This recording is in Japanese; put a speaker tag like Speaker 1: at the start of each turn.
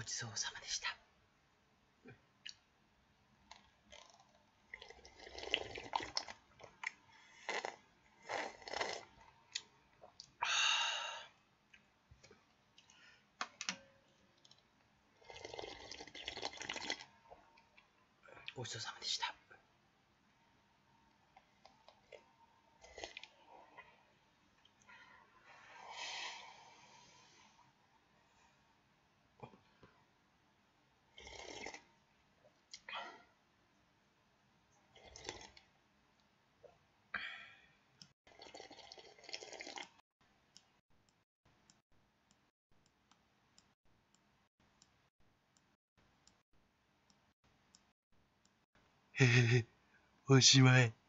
Speaker 1: ごちそうさまでした。ごちそうさまでした。おしまい。